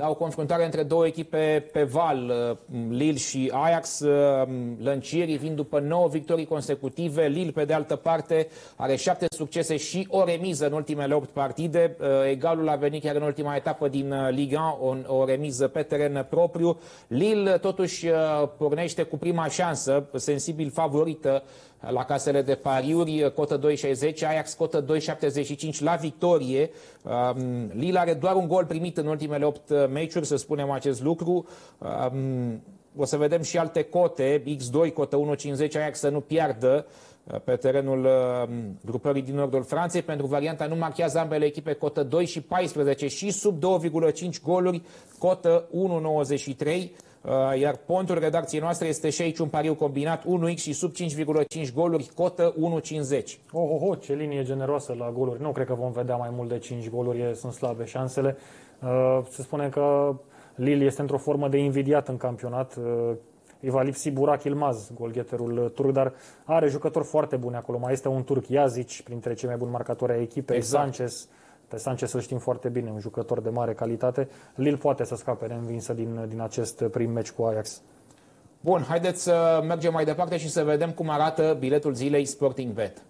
Da, o confruntare între două echipe pe val, uh, Lille și Ajax. Uh, lăncierii vin după 9 victorii consecutive. Lille, pe de altă parte, are 7 succese și o remiză în ultimele 8 partide. Uh, egalul a venit chiar în ultima etapă din Liga, o, o remiză pe teren propriu. Lille, totuși, pornește cu prima șansă, sensibil favorită la casele de pariuri, cotă 2,60, Ajax cotă 2,75 la victorie. Um, Lille are doar un gol primit în ultimele 8 meciuri, să spunem acest lucru. Um, o să vedem și alte cote, X2, cotă 1,50, Ajax să nu piardă uh, pe terenul um, grupării din nordul Franței. Pentru varianta nu marchează ambele echipe cotă 2 și 14 și sub 2,5 goluri, cotă 1,93. Uh, iar pontul redacției noastre este și aici un pariu combinat 1x și sub 5,5 goluri, cotă 1,50. Oh, oh, oh, ce linie generoasă la goluri. Nu cred că vom vedea mai mult de 5 goluri, sunt slabe șansele. Uh, se spune că Lille este într-o formă de invidiat în campionat. Uh, îi va lipsi Burak Ilmaz, golgheterul turc, dar are jucători foarte buni acolo. Mai este un turc, Iazici, printre cei mai buni marcatori ai echipei, exact. Sanchez, pe Sanchez îl știm foarte bine, un jucător de mare calitate. Lille poate să scape neînvinsă din, din acest prim meci cu Ajax. Bun, haideți să mergem mai departe și să vedem cum arată biletul zilei Sporting Bet.